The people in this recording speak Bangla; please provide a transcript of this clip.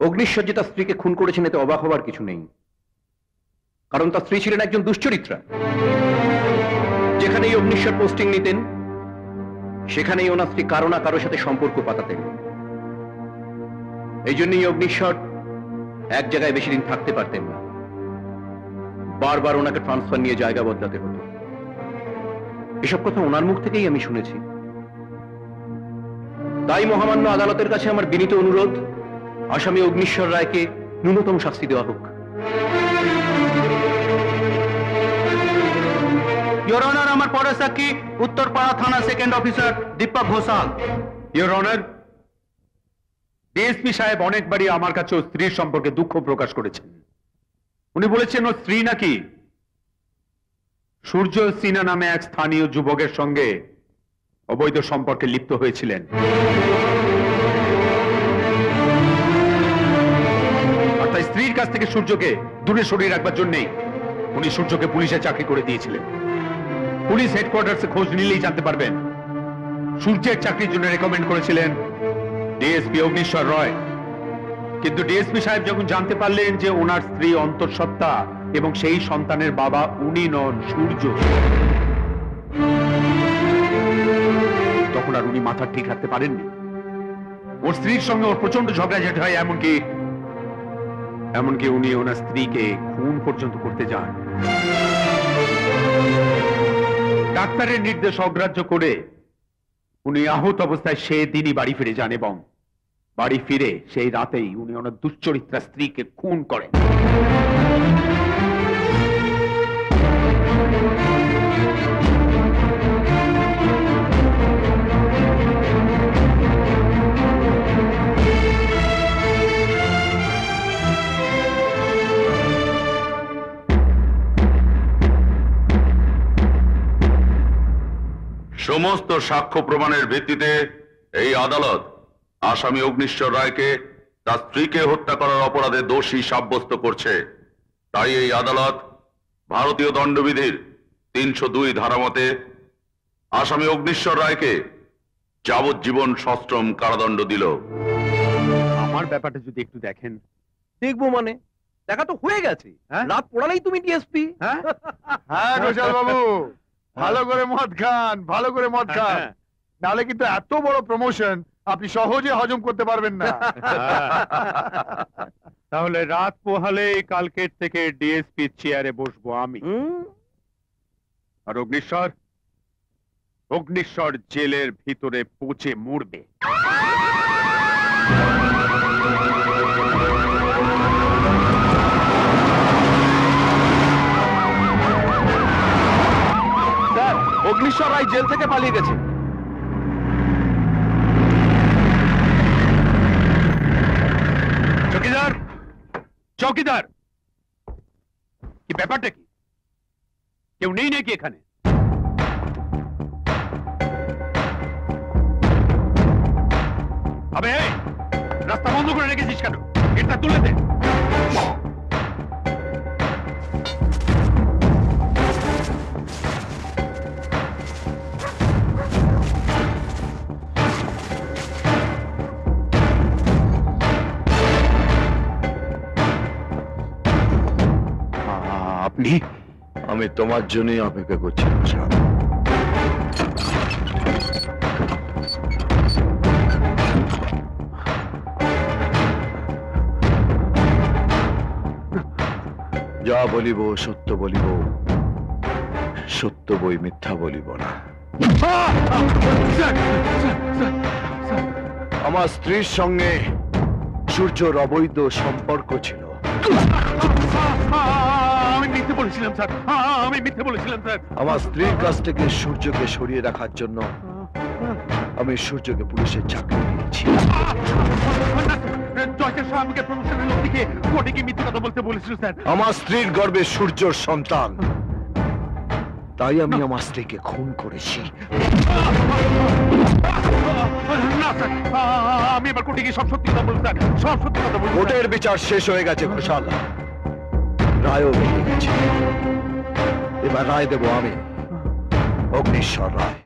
অগ্নিশ্বর তার স্ত্রীকে খুন করেছেন এতে অবাক হবার কিছু নেই। কারণ তার স্ত্রী ছিলেন একজন দুশ্চরিত্রা। যেখানেই অগ্নিশ্বর পোস্টিং নিতেন, সেখানেই ওনার স্ত্রী কারও না কারোর সাথে সম্পর্ক পাতাতেন। এই জন্যই অগ্নিশ্বর এক জায়গায় বেশি দিন থাকতে পারতেন না। বারবার ওনাকে ট্রান্সফার নিয়ে জায়গা বদলাতে হতো। এসব কথা ওনার মুখ থেকেই আমি শুনেছি। তাই মহামান্য আদালতের কাছে আমার বিনীত অনুরোধ আসামি অগ্নিশ্বর রায়কে ন্যূনতম শাস্তি দেওয়া হোক। ইয়োর অনার আমার পরে সাক্ষী উত্তরপাড়া থানা second officer Dipak Ghoshal. Your honour DSP সাহেব অনেকবারই আমার কাছে ওর স্ত্রীর সম্পর্কে দুঃখ প্রকাশ করেছেন। উনি বলেছেন ওর স্ত্রী নাকি সূর্য সিনা নামে এক স্থানীয় যুবকের সঙ্গে অবৈধ সম্পর্কে লিপ্ত হয়েছিলেন। কাছ থেকে সূর্যকে দূরে সরিয়ে রাখবার জন্যই উনি সূর্যকে পুলিশে চাকরি করে দিয়েছিলেন। পুলিশ হেডকোয়ার্টার্সে খোঁজ নিলেই জানতে পারবেন। সূর্যের চাকরির জন্য রেকমেন্ড করেছিলেন ডিএসপি অগ্নিশ্বর রয়। কিন্তু ডিএসপি সাহেব যখন জানতে পারলেন যে ওনার স্ত্রী অন্তঃসত্ত্বা এবং সেই সন্তানের বাবা উনি নন, সূর্য। তখন আর উনি মাথা ঠিক রাখতে পারেননি। ওর স্ত্রীর সঙ্গে ওর প্রচণ্ড ঝগড়াঝাটি হয়, এমনকি এমনকি উনি ওনার স্ত্রীকে খুন পর্যন্ত করতে যান। ডাক্তারের নির্দেশ অগ্রাহ্য করে উনি আহত অবস্থায় সে দিনই বাড়ি ফিরে যান এবং বাড়ি ফিরে সেই রাতেই উনি ওনার দুশ্চরিত্রা স্ত্রীকে খুন করেন। সমস্ত সাক্ষ্য প্রমাণের ভিত্তিতে এই আদালত আসামি অগ্নিশ্বর রায়কে তার স্ত্রীকে হত্যা করার অপরাধে দোষী সাব্যস্ত করছে। তাই এই আদালত ভারতীয় দণ্ডবিধির তিনশো দুই ধারামতে আসামি অগ্নিশ্বর রায়কে যাবজ্জীবন সশ্রম কারাদণ্ড দিল। আমার ব্যাপারটা যদি একটু দেখেন দেখব মানে। দেখা তো হয়ে গেছে। হ্যাঁ? রাত পড়ালেই তুমি ডিএসপি হ্যাঁ? হ্যাঁ বাবু ভালো করে মদ খান ভালো করে মদ খান। হ্যাঁ। নালে কিন্তু এত বড় প্রমোশন আপনি সহজে হজম করতে পারবেন না। তাহলে রাত পোহালে কালকের থেকে ডিএসপি চেয়ারে বসবো আমি। আর অগ্নিশ্বর? অগ্নিশ্বর জেলের ভিতরে পচে মরবে। রায় জেল থেকে পালিয়ে গেছে। চৌকিদার চৌকিদার! কি ব্যাপারটা কি? কেউ নেই নাকি এখানে? রাস্তা বন্ধ করে রেখেছিস কেন? এটা তুলে দে। আমি তোমার জন্যই অপেক্ষা করছি যা বলিব, সত্য বলিব, সত্য বই মিথ্যা বলিব না। আমার স্ত্রীর সঙ্গে সূর্যর অবৈধ সম্পর্ক ছিল। মিথ্যে বলেছিলাম স্যার। আমি মিথ্যে বলেছিলাম স্যার। আমার স্ত্রীর কাছ থেকে সূর্যকে সরিয়ে রাখার জন্য আমি সূর্যকে পুলিশের চাকরি দিয়েছি। জয়কে আমাকে প্রমোশনের লোক কোর্টে কি মিথ্যে কথা বলতে বলেছিল স্যার। আমার স্ত্রীর গর্বে সূর্যর সন্তান। তাই আমি আমার স্ত্রীকে খুন করেছি। আমি এবার কোর্টে গিয়ে সব সত্যি কথা বলব স্যার। সব সত্যি কথা বলব কোর্টের বিচার শেষ হয়ে গেছে ঘোষাল। রায়ও বেরিয়ে গেছে এবার রায় দেব আমি। অগ্নিশ্বর রায়।